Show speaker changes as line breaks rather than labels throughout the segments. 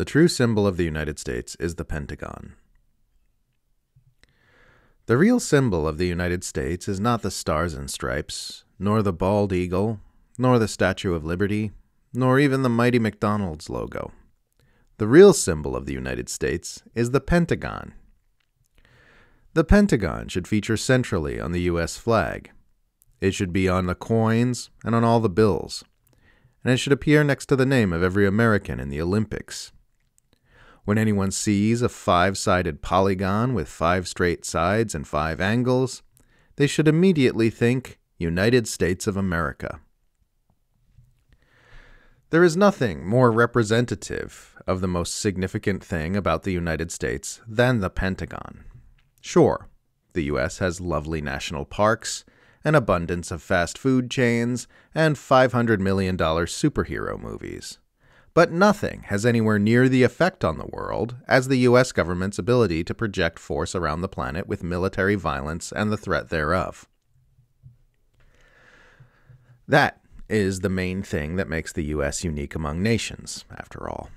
The true symbol of the United States is the Pentagon. The real symbol of the United States is not the stars and stripes, nor the bald eagle, nor the Statue of Liberty, nor even the mighty McDonald's logo. The real symbol of the United States is the Pentagon. The Pentagon should feature centrally on the U.S. flag. It should be on the coins and on all the bills. And it should appear next to the name of every American in the Olympics. When anyone sees a five sided polygon with five straight sides and five angles, they should immediately think United States of America. There is nothing more representative of the most significant thing about the United States than the Pentagon. Sure, the U.S. has lovely national parks, an abundance of fast food chains, and $500 million superhero movies. But nothing has anywhere near the effect on the world as the US government's ability to project force around the planet with military violence and the threat thereof. That is the main thing that makes the US unique among nations, after all.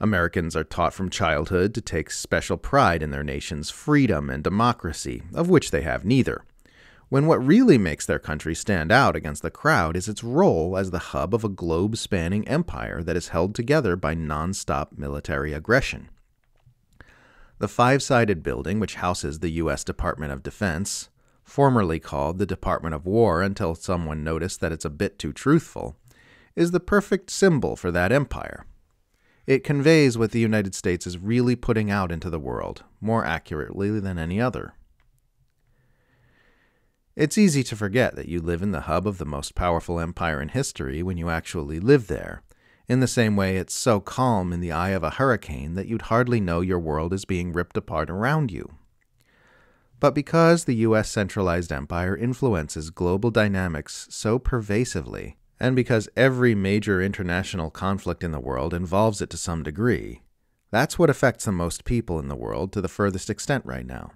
Americans are taught from childhood to take special pride in their nation's freedom and democracy, of which they have neither when what really makes their country stand out against the crowd is its role as the hub of a globe spanning empire that is held together by non stop military aggression. The five sided building, which houses the U.S. Department of Defense, formerly called the Department of War until someone noticed that it's a bit too truthful, is the perfect symbol for that empire. It conveys what the United States is really putting out into the world more accurately than any other. It's easy to forget that you live in the hub of the most powerful empire in history when you actually live there, in the same way it's so calm in the eye of a hurricane that you'd hardly know your world is being ripped apart around you. But because the U.S. centralized empire influences global dynamics so pervasively, and because every major international conflict in the world involves it to some degree, that's what affects the most people in the world to the furthest extent right now.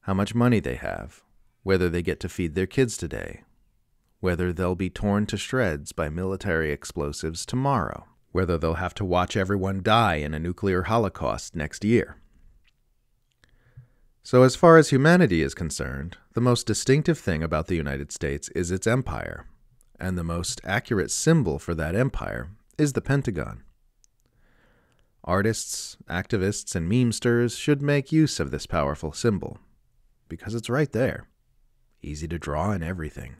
How much money they have, whether they get to feed their kids today, whether they'll be torn to shreds by military explosives tomorrow, whether they'll have to watch everyone die in a nuclear holocaust next year. So, as far as humanity is concerned, the most distinctive thing about the United States is its empire, and the most accurate symbol for that empire is the Pentagon. Artists, activists, and memesters should make use of this powerful symbol, because it's right there easy to draw and everything.